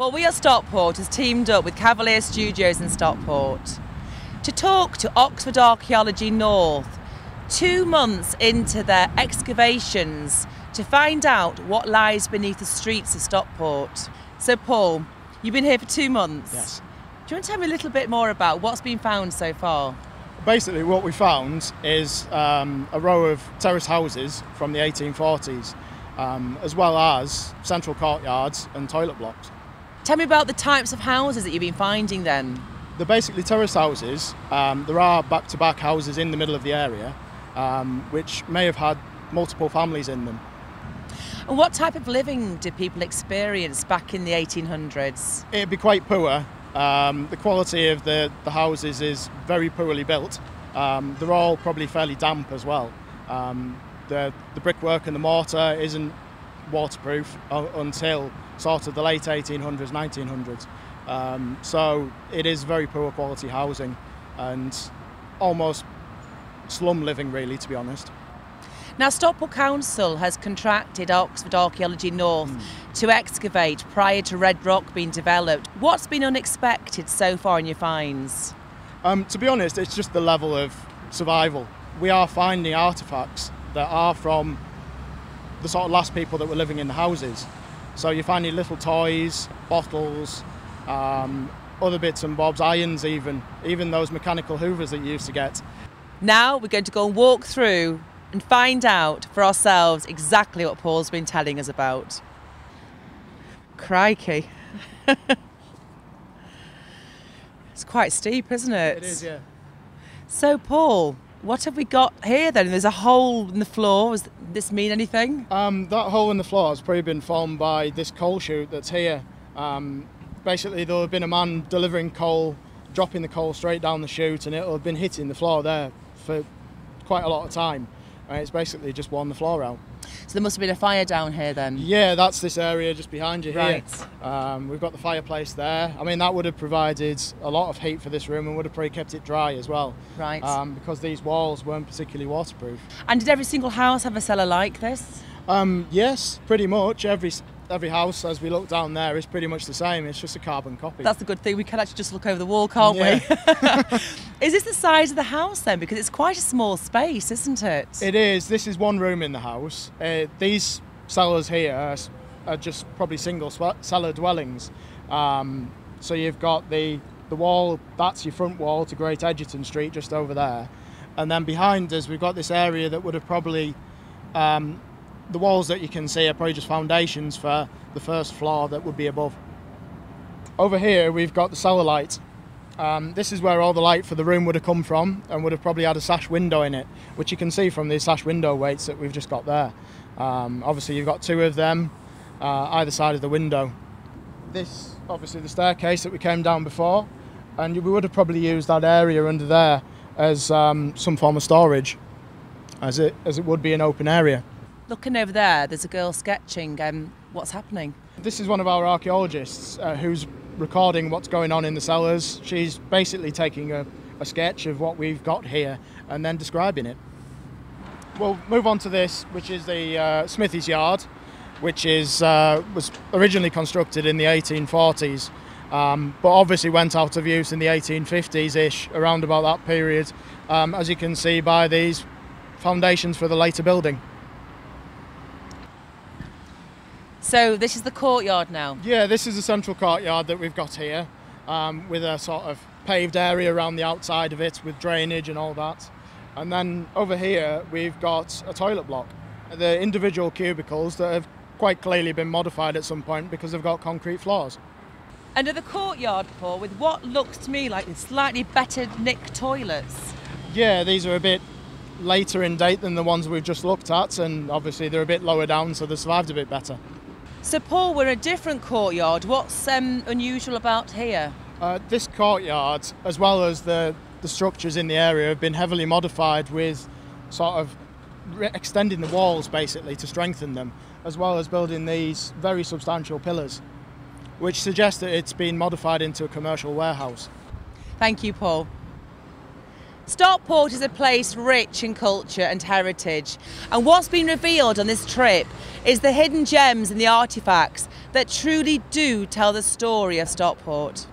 Well, We Are Stockport has teamed up with Cavalier Studios in Stockport to talk to Oxford Archaeology North two months into their excavations to find out what lies beneath the streets of Stockport. So, Paul, you've been here for two months. Yes. Do you want to tell me a little bit more about what's been found so far? Basically, what we found is um, a row of terrace houses from the 1840s, um, as well as central courtyards and toilet blocks. Tell me about the types of houses that you've been finding then. They're basically terrace houses. Um, there are back to back houses in the middle of the area, um, which may have had multiple families in them. And what type of living did people experience back in the 1800s? It'd be quite poor. Um, the quality of the, the houses is very poorly built. Um, they're all probably fairly damp as well. Um, the, the brickwork and the mortar isn't waterproof until sort of the late 1800s, 1900s. Um, so it is very poor quality housing and almost slum living, really, to be honest. Now, Stockport Council has contracted Oxford Archaeology North to excavate prior to Red Rock being developed. What's been unexpected so far in your finds? Um, to be honest, it's just the level of survival. We are finding artifacts that are from the sort of last people that were living in the houses. So you find your little toys, bottles, um, other bits and bobs, irons even, even those mechanical hoovers that you used to get. Now we're going to go and walk through and find out for ourselves exactly what Paul's been telling us about. Crikey. it's quite steep, isn't it? It is, yeah. So, Paul, what have we got here then? There's a hole in the floor. Does this mean anything? Um, that hole in the floor has probably been formed by this coal chute that's here. Um, basically, there'll have been a man delivering coal, dropping the coal straight down the chute, and it'll have been hitting the floor there for quite a lot of time. And it's basically just worn the floor out. So there must have been a fire down here then. Yeah, that's this area just behind you here. Right. Um, we've got the fireplace there. I mean, that would have provided a lot of heat for this room and would have probably kept it dry as well. Right. Um, because these walls weren't particularly waterproof. And did every single house have a cellar like this? Um, yes, pretty much. Every every house, as we look down there, is pretty much the same. It's just a carbon copy. That's the good thing. We can actually just look over the wall, can't we? is this the size of the house then? Because it's quite a small space, isn't it? It is. This is one room in the house. Uh, these cellars here are, are just probably single cellar dwellings. Um, so you've got the the wall. That's your front wall to Great Egerton Street, just over there, and then behind us we've got this area that would have probably um, the walls that you can see are probably just foundations for the first floor that would be above. Over here we've got the cellar light. Um, this is where all the light for the room would have come from and would have probably had a sash window in it, which you can see from the sash window weights that we've just got there. Um, obviously you've got two of them uh, either side of the window. This, obviously the staircase that we came down before, and we would have probably used that area under there as um, some form of storage, as it, as it would be an open area. Looking over there, there's a girl sketching. Um, what's happening? This is one of our archaeologists uh, who's recording what's going on in the cellars. She's basically taking a, a sketch of what we've got here and then describing it. We'll move on to this, which is the uh, Smithy's Yard, which is uh, was originally constructed in the 1840s, um, but obviously went out of use in the 1850s-ish, around about that period, um, as you can see by these foundations for the later building. So this is the courtyard now. Yeah, this is the central courtyard that we've got here, um, with a sort of paved area around the outside of it with drainage and all that. And then over here we've got a toilet block. The individual cubicles that have quite clearly been modified at some point because they've got concrete floors. Under the courtyard, Paul, with what looks to me like slightly better nick toilets. Yeah, these are a bit later in date than the ones we've just looked at, and obviously they're a bit lower down, so they survived a bit better. So, Paul, we're in a different courtyard. What's um, unusual about here? Uh, this courtyard, as well as the, the structures in the area, have been heavily modified with sort of extending the walls basically to strengthen them, as well as building these very substantial pillars, which suggests that it's been modified into a commercial warehouse. Thank you, Paul. Stockport is a place rich in culture and heritage, and what's been revealed on this trip is the hidden gems and the artefacts that truly do tell the story of Stockport.